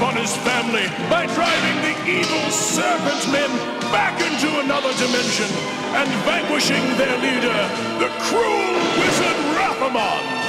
upon his family by driving the evil serpent men back into another dimension and vanquishing their leader, the cruel wizard Rathamon.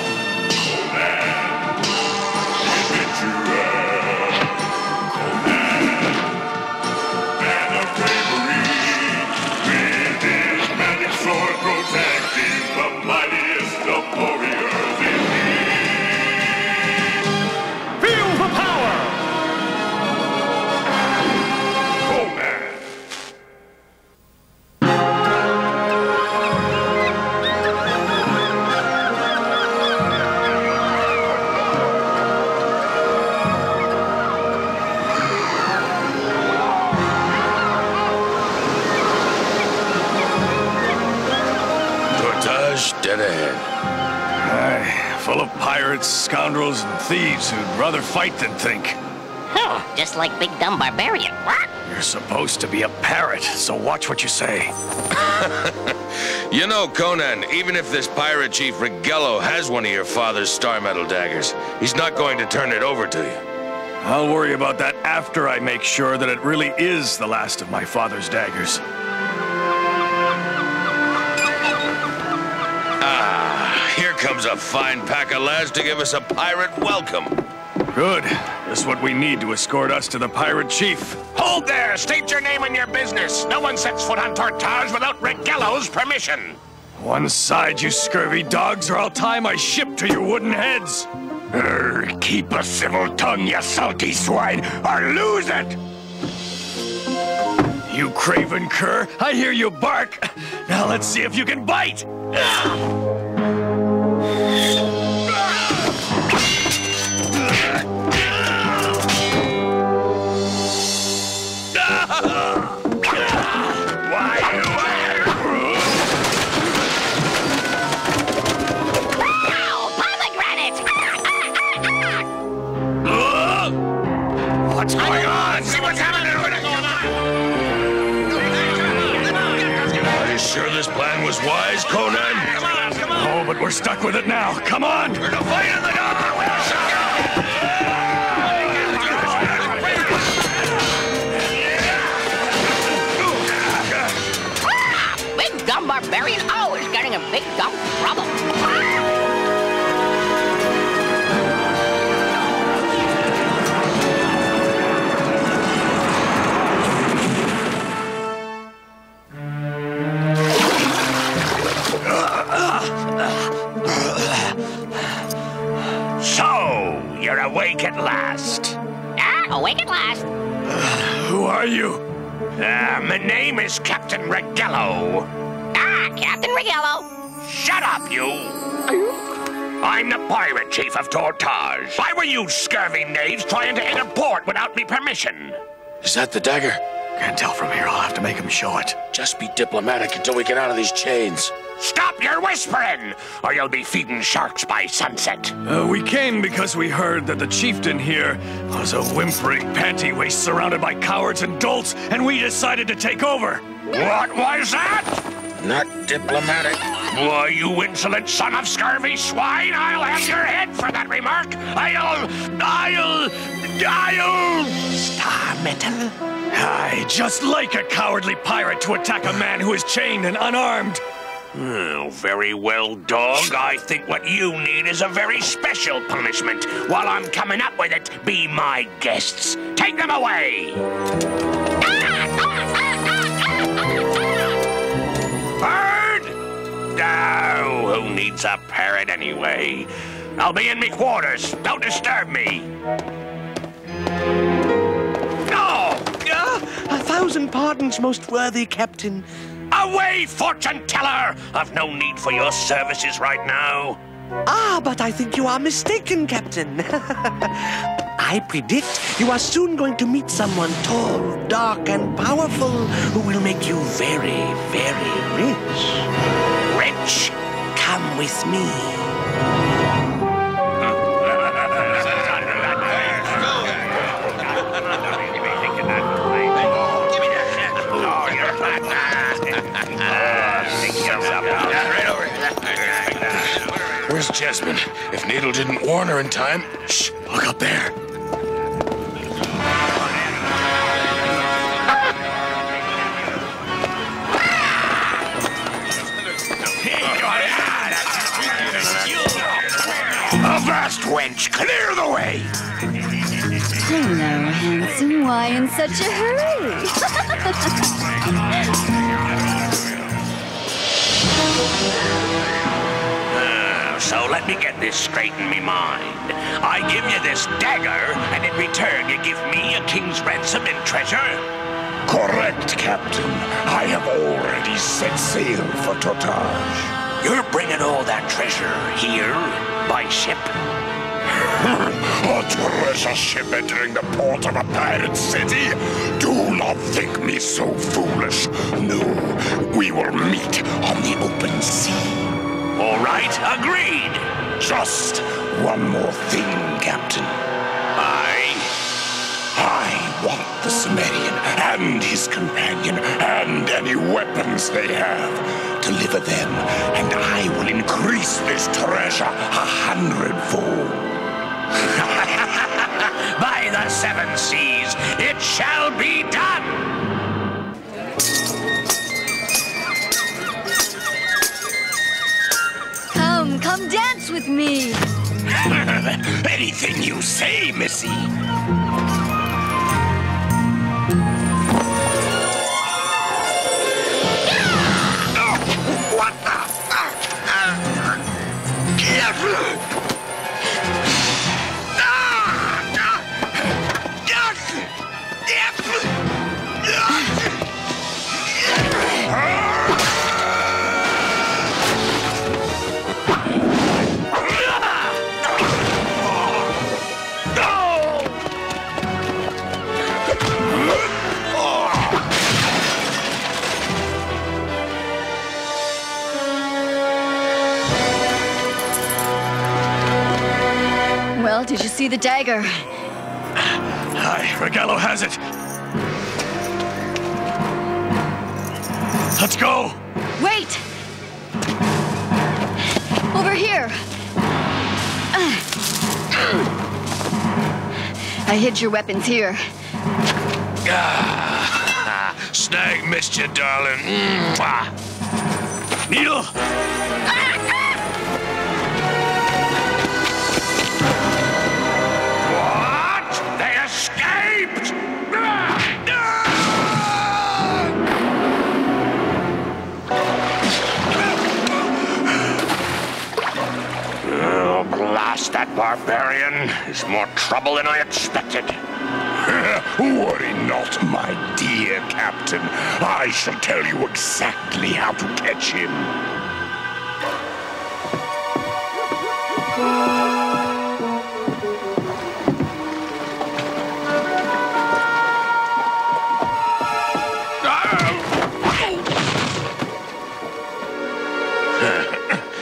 Tortage dead ahead. Aye, full of pirates, scoundrels, and thieves who'd rather fight than think. Huh, just like Big Dumb Barbarian. What? You're supposed to be a parrot, so watch what you say. You know, Conan, even if this pirate chief Rigello has one of your father's star metal daggers, he's not going to turn it over to you. I'll worry about that after I make sure that it really is the last of my father's daggers. Comes a fine pack of lads to give us a pirate welcome. Good. Just what we need to escort us to the pirate chief. Hold there! State your name and your business. No one sets foot on Tortage without Regello's permission. One side, you scurvy dogs, or I'll tie my ship to your wooden heads. Er, keep a civil tongue, you salty swine, or lose it! You craven cur, I hear you bark. Now let's see if you can bite. What's going on? See what's happening over there? Are you sure this plan was wise, Conan? Oh, but we're stuck with it now. Come on. We're going to fight in the dark! Ah, big Dumb Barbarian oh, always getting in big dumb trouble. You're awake at last. Ah, awake at last. Who are you? Uh, my name is Captain Regello. Ah, Captain Regello. Shut up, you! I'm the pirate chief of Tortage. Why were you scurvy knaves trying to enter port without me permission? Is that the dagger? Can't tell from here. I'll have to make him show it. Just be diplomatic until we get out of these chains. Stop your whispering, or you'll be feeding sharks by sunset. Uh, we came because we heard that the chieftain here was a whimpering panty waist surrounded by cowards and dolts, and we decided to take over. What was that? Not diplomatic. Why, you insolent son of scurvy swine, I'll have your head for that remark. I'll. I'll. I'll. Star metal? Aye, just like a cowardly pirate to attack a man who is chained and unarmed. Oh, very well, dog. I think what you need is a very special punishment. While I'm coming up with it, be my guests. Take them away. Bird? Oh, who needs a parrot anyway? I'll be in me quarters. Don't disturb me. No! A thousand pardons, most worthy captain. Away, fortune teller! I've no need for your services right now. Ah, but I think you are mistaken, Captain. I predict you are soon going to meet someone tall, dark, and powerful who will make you very, very rich. Rich? Come with me. Where's Jezmine? If Needle didn't warn her in time, shh, look up there. Avast, wench! Clear the way! Hello, handsome. Why in such a hurry? Uh, so let me get this straight in me mind. I give you this dagger, and in return you give me a king's ransom and treasure? Correct, Captain. I have already set sail for Tortage. You're bringing all that treasure here by ship? A treasure ship entering the port of a pirate city? Do not think me so foolish. No, we will meet on the open sea. All right, agreed. Just one more thing, Captain. I. I want the Cimmerian and his companion and any weapons they have. To deliver them, and I will increase this treasure a hundredfold. By the seven seas, it shall be done! come, come dance with me. Anything you say, Missy. Well, did you see the dagger? Aye, Regallo has it. Let's go. Wait! Over here! I hid your weapons here. Ah, snag missed you, darling. Needle. Barbarian. is more trouble than I expected. Worry not, my dear Captain. I shall tell you exactly how to catch him.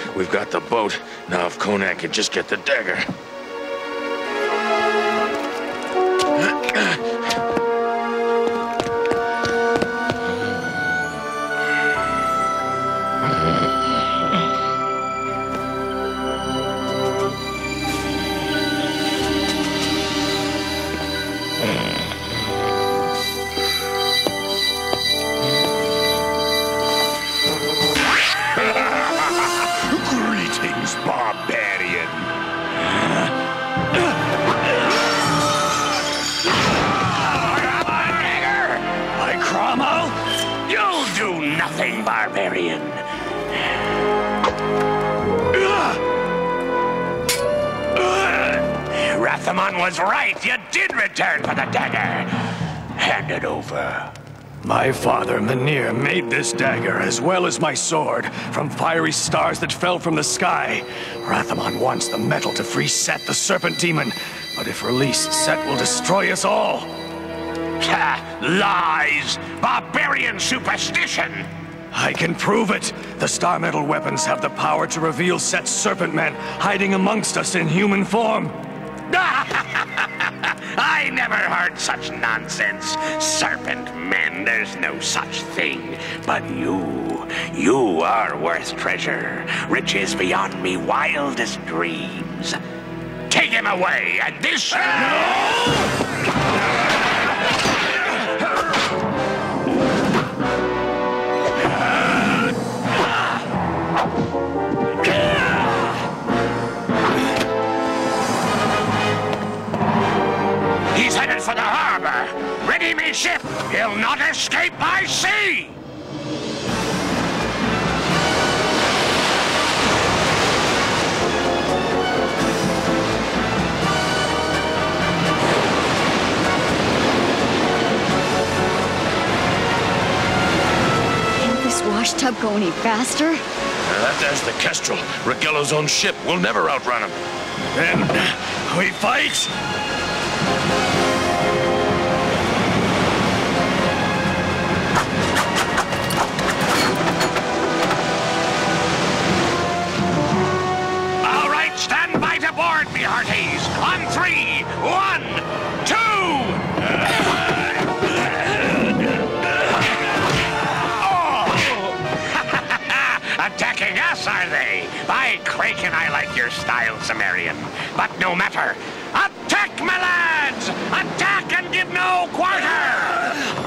We've got the boat. Now, if Conan could just get the dagger. Rathamon was right. You did return for the dagger. Hand it over. My father, Menir, made this dagger, as well as my sword, from fiery stars that fell from the sky. Rathamon wants the metal to free Set, the serpent demon. But if released, Set will destroy us all. Ha! Lies! Barbarian superstition! I can prove it. The Star Metal weapons have the power to reveal Set's serpent men hiding amongst us in human form. I never heard such nonsense. Serpent men, there's no such thing. But you, you are worth treasure. Riches beyond me wildest dreams. Take him away, and this... for He'll not escape by sea. Can't this wash tub go any faster? Now that there's the Kestrel, Rigello's own ship. We'll never outrun him. Then we fight. By Kraken, I like your style, Cimmerian. But no matter. Attack, my lads! Attack and give no quarter!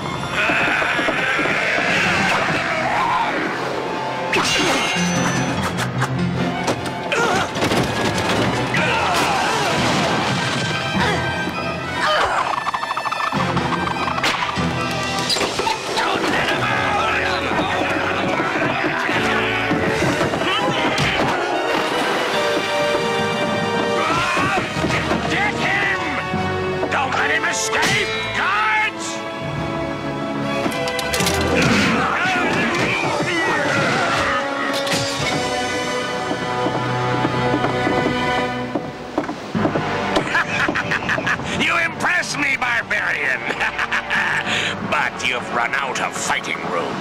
Me, barbarian! but you've run out of fighting room.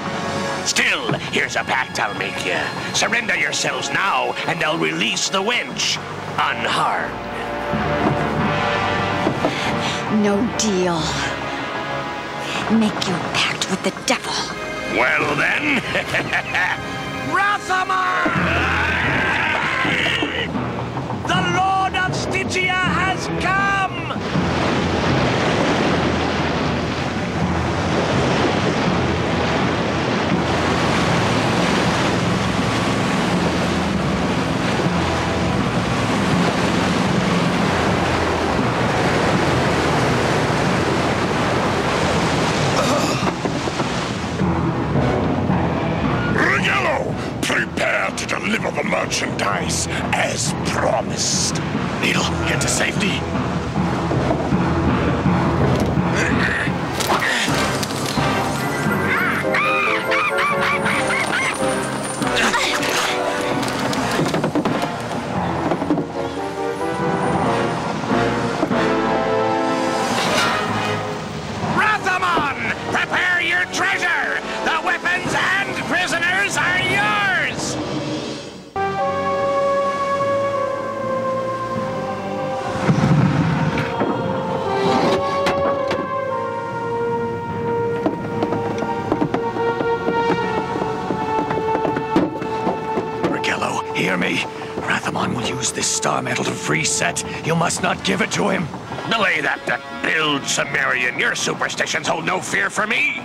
Still, here's a pact I'll make you. Surrender yourselves now, and I'll release the wench. Unharmed. No deal. Make your pact with the devil. Well then, Rathamon! The Lord of Stygia has come! Rigello, prepare to deliver the merchandise as promised. Needle, get to safety. Star metal to free Set. You must not give it to him. Belay that, that build, Cimmerian. Your superstitions hold no fear for me.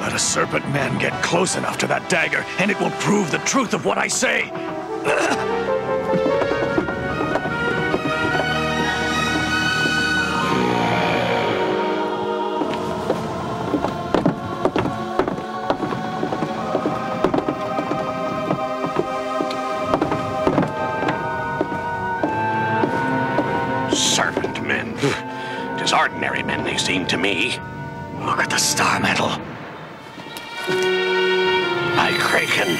Let a serpent man get close enough to that dagger, and it will prove the truth of what I say. Ordinary men they seem to me. Look at the star metal. By Kraken.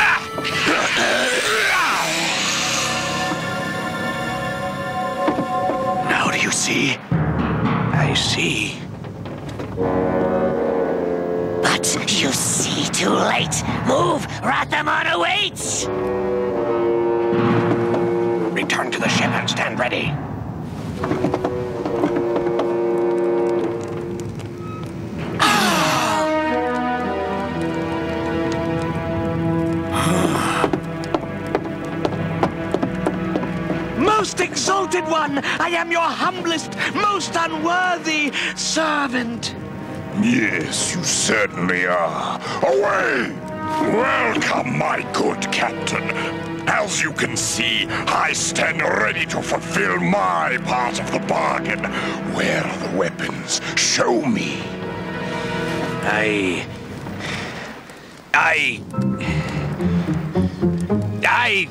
Ah! Now do you see? I see. But you see too late. Move! Rathamon awaits! The ship and stand ready. Ah! Most exalted one, I am your humblest, most unworthy servant. Yes, you certainly are. Away! Welcome, my good captain. As you can see, I stand ready to fulfill my part of the bargain. Where are the weapons? Show me. I. I. I.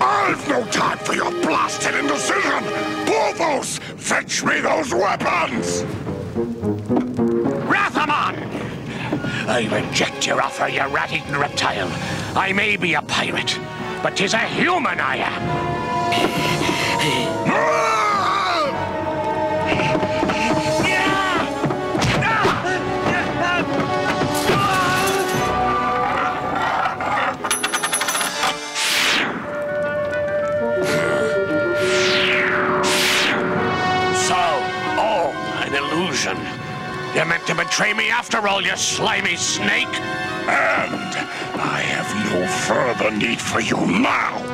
I've no time for your blasted indecision! Porthos, fetch me those weapons! Rathamon! I reject your offer, you rat-eaten reptile. I may be a pirate, but 'tis a human I am. So, all an illusion. You meant to betray me after all, you slimy snake? And I have no further need for you now!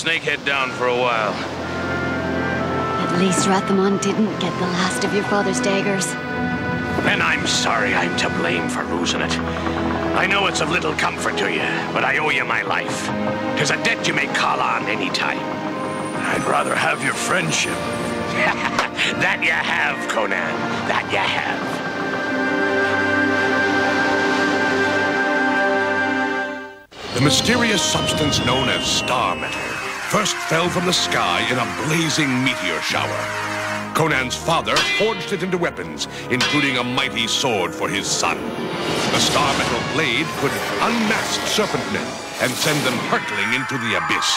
Snakehead down for a while. At least Rathamon didn't get the last of your father's daggers. And I'm sorry I'm to blame for losing it. I know it's of little comfort to you, but I owe you my life. Tis a debt you may call on any time. I'd rather have your friendship. that you have, Conan. That you have. The mysterious substance known as star metal first fell from the sky in a blazing meteor shower. Conan's father forged it into weapons, including a mighty sword for his son. The star metal blade could unmask serpent men and send them hurtling into the abyss.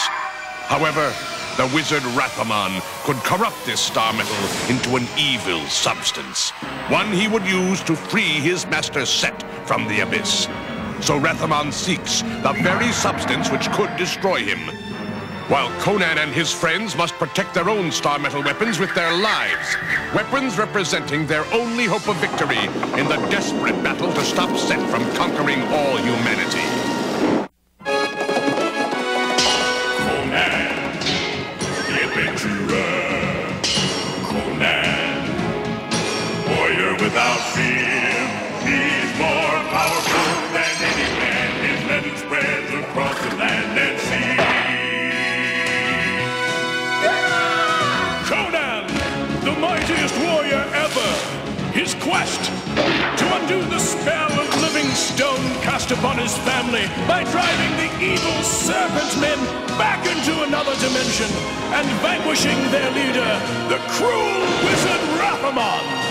However, the wizard Rathamon could corrupt this star metal into an evil substance. One he would use to free his master Set from the abyss. So Rathamon seeks the very substance which could destroy him. While Conan and his friends must protect their own star metal weapons with their lives. Weapons representing their only hope of victory in the desperate battle to stop Set from conquering all humanity. Cast upon his family by driving the evil serpent men back into another dimension and vanquishing their leader, the cruel wizard Rathamon.